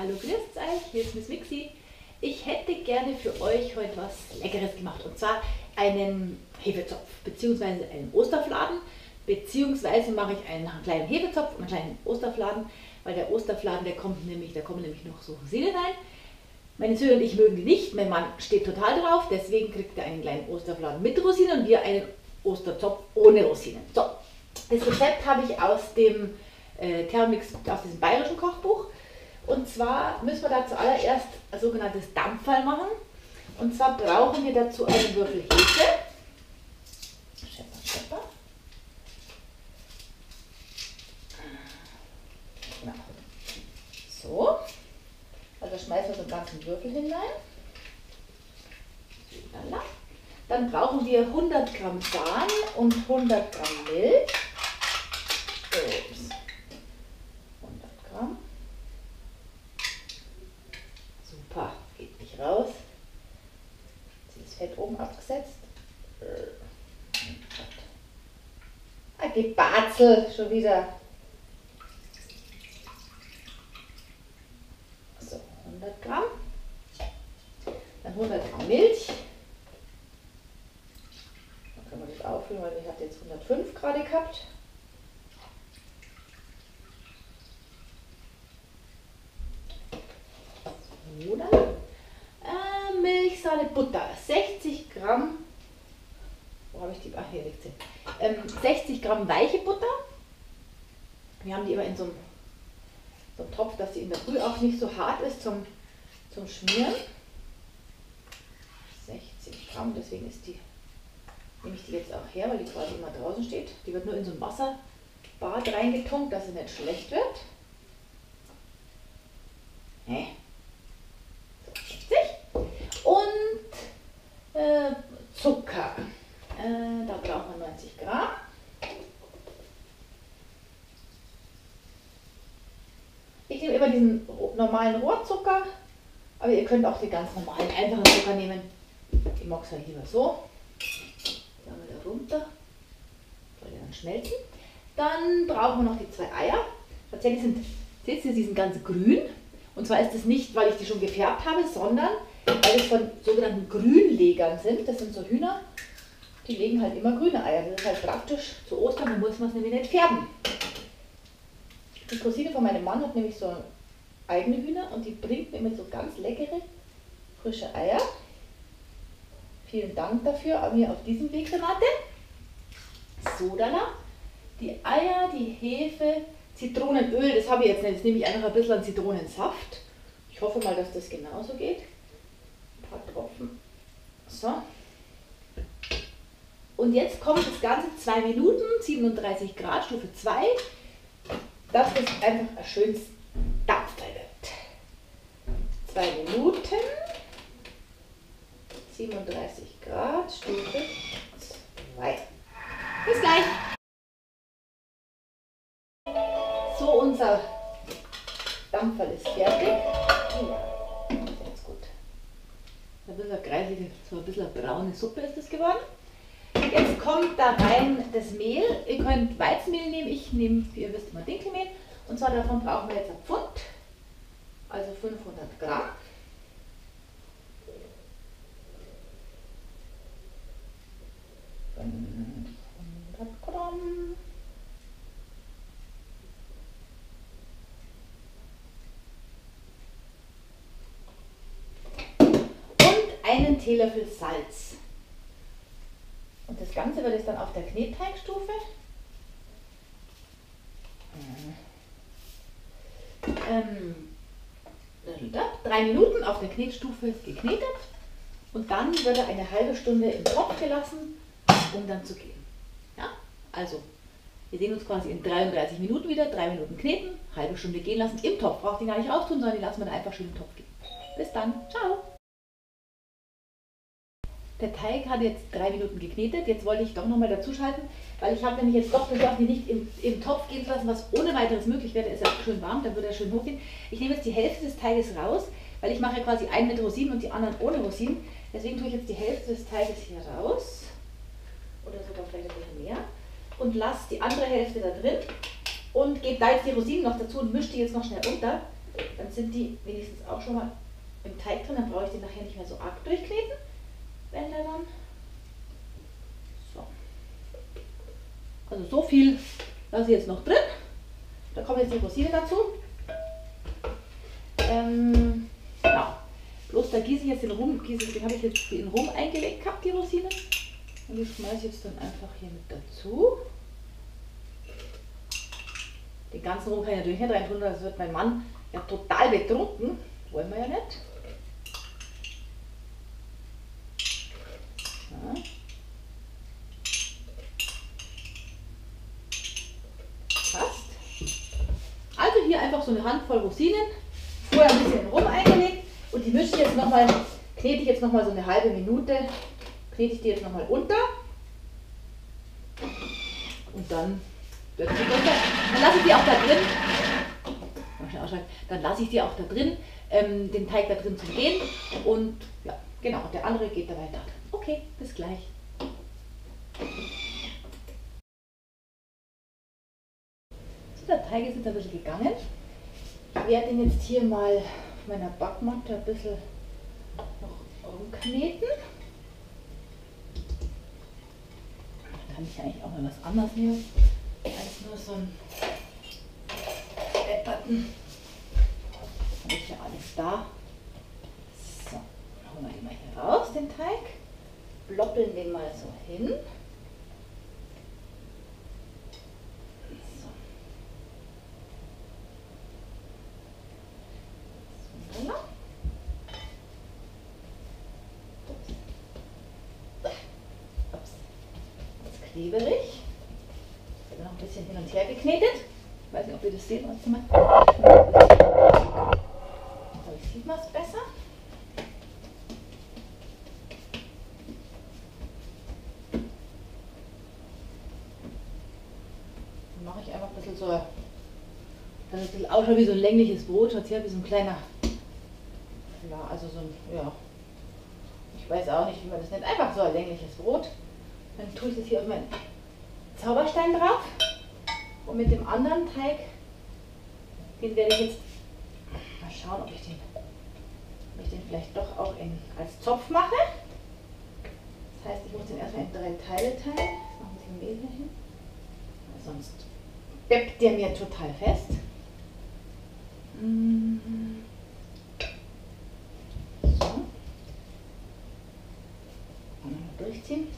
Hallo, grüßt euch, hier ist Miss Mixi. Ich hätte gerne für euch heute was Leckeres gemacht und zwar einen Hefezopf bzw. einen Osterfladen beziehungsweise mache ich einen kleinen Hefezopf und einen kleinen Osterfladen, weil der Osterfladen, der kommt nämlich, da kommen nämlich noch so Rosinen rein. Meine Söhne und ich mögen die nicht, mein Mann steht total drauf, deswegen kriegt er einen kleinen Osterfladen mit Rosinen und wir einen Osterzopf ohne Rosinen. So, das Rezept habe ich aus dem äh, Thermix, aus diesem bayerischen Kochbuch. Und zwar müssen wir da zuallererst ein sogenanntes Dampfall machen. Und zwar brauchen wir dazu einen Würfel Hefe. So. Also schmeißen wir so einen ganzen Würfel hinein. Dann brauchen wir 100 Gramm Sahne und 100 Gramm Milch. Batzel schon wieder. So, 100 Gramm. Dann 100 Gramm Milch. Dann können wir das auffüllen, weil die hat jetzt 105 gerade gehabt. So, dann Milchsahne, Butter, 60 Gramm, wo habe ich die, ach hier liegt sie, ähm, 60 Gramm weiche Butter. Wir haben die immer in so einem, so einem Topf, dass sie in der Früh auch nicht so hart ist zum, zum Schmieren. 60 Gramm, deswegen ist die, nehme ich die jetzt auch her, weil die quasi immer draußen steht. Die wird nur in so ein Wasserbad reingetunkt, dass sie nicht schlecht wird. Hä? Äh, Zucker. Äh, da brauchen wir 90 Gramm. Ich nehme immer diesen normalen Rohrzucker, aber ihr könnt auch den ganz normalen, einfachen Zucker nehmen. Ich mag es halt lieber so. Dann wieder runter. Soll dann schmelzen. Dann brauchen wir noch die zwei Eier. Tatsächlich sind, seht sie sind ganz grün. Und zwar ist es nicht, weil ich die schon gefärbt habe, sondern weil es von sogenannten Grünlegern sind. Das sind so Hühner, die legen halt immer grüne Eier. Das ist halt praktisch zu Ostern, muss man es nämlich nicht färben. Die Cousine von meinem Mann hat nämlich so eigene Hühner und die bringt mir immer so ganz leckere, frische Eier. Vielen Dank dafür, an mir auf diesem Weg, Renate. Sodala. Die Eier, die Hefe, Zitronenöl, das habe ich jetzt nicht. Jetzt nehme ich einfach ein bisschen Zitronensaft. Ich hoffe mal, dass das genauso geht paar Tropfen. So. Und jetzt kommt das Ganze 2 Minuten, 37 Grad, Stufe 2, das einfach ein schönes Dampfteil wird. 2 Minuten, 37 Grad, Stufe 2. Bis gleich. So, unser Dampfer ist fertig. Ja ein bisschen kreisige, so ein bisschen braune Suppe ist das geworden. Jetzt kommt da rein das Mehl. Ihr könnt Weizenmehl nehmen, ich nehme, wie ihr wisst, immer Dinkelmehl. Und zwar davon brauchen wir jetzt ein Pfund, also 500 Gramm. Gramm. einen Teelöffel Salz. Das Ganze wird jetzt dann auf der Knetteigstufe. Ähm, drei Minuten auf der Knetstufe geknetet und dann wird er eine halbe Stunde im Topf gelassen, um dann zu gehen. Ja? Also, wir sehen uns quasi in 33 Minuten wieder, drei Minuten kneten, halbe Stunde gehen lassen im Topf. Braucht ihr gar nicht auftun, sondern die lassen wir dann einfach schön im Topf gehen. Bis dann, ciao! Der Teig hat jetzt drei Minuten geknetet. Jetzt wollte ich doch nochmal dazuschalten, weil ich habe nämlich jetzt doch beschlossen, die nicht im, im Topf gehen zu lassen, was ohne weiteres möglich wäre. ist ja schön warm, dann würde er schön hochgehen. Ich nehme jetzt die Hälfte des Teiges raus, weil ich mache quasi einen mit Rosinen und die anderen ohne Rosinen. Deswegen tue ich jetzt die Hälfte des Teiges hier raus. Oder sogar vielleicht ein bisschen mehr. Und lasse die andere Hälfte da drin. Und gebe da jetzt die Rosinen noch dazu und mische die jetzt noch schnell unter. Dann sind die wenigstens auch schon mal im Teig drin, dann brauche ich den nachher nicht mehr so arg durchkneten, wenn der dann. So. Also so viel lasse ich jetzt noch drin. Da kommen jetzt die Rosinen dazu. Ähm, ja. Bloß da gieße ich jetzt den Rum, gieße, den habe ich jetzt in Rum eingelegt gehabt, die Rosinen. Und die schmeiße ich jetzt dann einfach hier mit dazu. Den ganzen Rum kann ich natürlich nicht reintun, das wird mein Mann ja total betrunken. Wollen wir ja nicht. Ja. Passt. Also hier einfach so eine Handvoll Rosinen, vorher ein bisschen rum eingelegt und die mische ich jetzt nochmal, knete ich jetzt nochmal so eine halbe Minute, knete ich die jetzt nochmal unter und dann wird sie runter. Dann lasse ich die auch da drin, dann lasse ich die auch da drin, ähm, den Teig da drin zu gehen und ja, genau, der andere geht da. Okay, bis gleich. So, der Teig ist jetzt ein bisschen gegangen. Ich werde ihn jetzt hier mal auf meiner Backmatte ein bisschen noch rumkneten. Da kann ich eigentlich auch mal was anderes nehmen als nur so ein Button. Habe ich ja alles da. So, holen wir den mal hier raus, den Teig. Bloppeln den mal so hin. Kleberig. Wird noch ein bisschen hin und her geknetet. Ich weiß nicht, ob ihr das seht, was mal. So, sieht man es besser. Dann mache ich einfach ein bisschen so, dass es ein ausschaut wie so ein längliches Brot, schaut hier wie so ein kleiner, ja, also so ein, ja, ich weiß auch nicht, wie man das nennt, einfach so ein längliches Brot. Dann tue ich das hier auf meinen Zauberstein drauf. Und mit dem anderen Teig, den werde ich jetzt mal schauen, ob ich den, ob ich den vielleicht doch auch in, als Zopf mache. Das heißt, ich muss den erstmal in drei Teile teilen. Jetzt machen wir den Mehl hier hin. Sonst beppt der mir total fest. Mhm. So. Und dann durchziehen.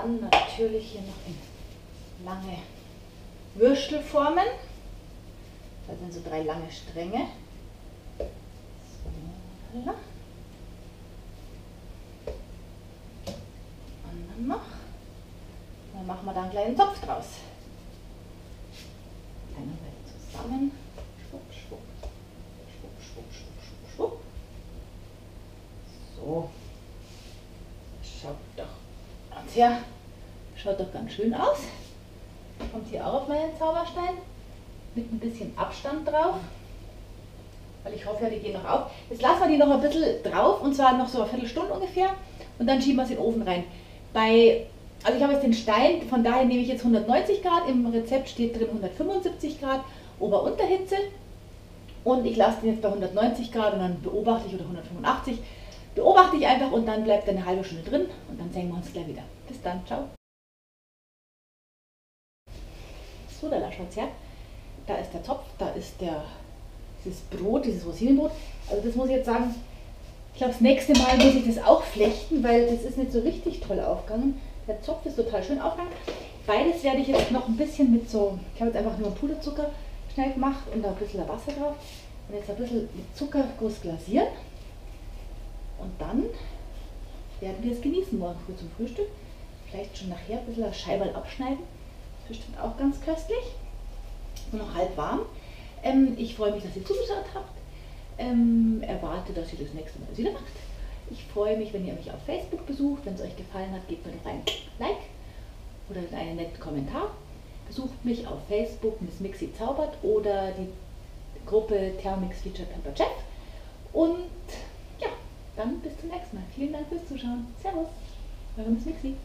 dann natürlich hier noch in lange Würstelformen. Das sind so drei lange Stränge. So, und dann noch. Dann machen wir da einen kleinen Topf draus. Einmal zusammen. Schwupp, schwupp. Schwupp, schwupp, schwupp, schwupp, schwupp. So. Schaut doch. Tja, Schaut doch ganz schön aus. Kommt hier auch auf meinen Zauberstein mit ein bisschen Abstand drauf. Weil ich hoffe ja, die gehen noch auf. Jetzt lassen wir die noch ein bisschen drauf und zwar noch so eine Viertelstunde ungefähr und dann schieben wir es in den Ofen rein. Bei, also ich habe jetzt den Stein, von daher nehme ich jetzt 190 Grad, im Rezept steht drin 175 Grad Ober-Unterhitze und ich lasse den jetzt bei 190 Grad und dann beobachte ich oder 185 beobachte ich einfach und dann bleibt er eine halbe Stunde drin und dann sehen wir uns gleich wieder. Bis dann, ciao. So, da schaut her. Da ist der Topf, da ist der, dieses Brot, dieses Rosinenbrot. Also das muss ich jetzt sagen, ich glaube, das nächste Mal muss ich das auch flechten, weil das ist nicht so richtig toll aufgegangen. Der Zopf ist total schön aufgegangen. Beides werde ich jetzt noch ein bisschen mit so, ich habe jetzt einfach nur Puderzucker schnell gemacht und da ein bisschen Wasser drauf. Und jetzt ein bisschen mit Zuckerguss glasieren. Und dann werden wir es genießen morgen früh zum Frühstück. Vielleicht schon nachher ein bisschen Scheiberl abschneiden bestimmt auch ganz köstlich. Nur noch halb warm. Ähm, ich freue mich, dass ihr zugeschaut habt. Ähm, erwarte, dass ihr das nächste Mal wieder macht. Ich freue mich, wenn ihr mich auf Facebook besucht. Wenn es euch gefallen hat, gebt mir doch ein Like oder einen netten Kommentar. Besucht mich auf Facebook Miss Mixi Zaubert oder die Gruppe Thermix Feature Pamper Chef. Und ja, dann bis zum nächsten Mal. Vielen Dank fürs Zuschauen. Servus, eure Miss Mixi.